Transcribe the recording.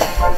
Bye.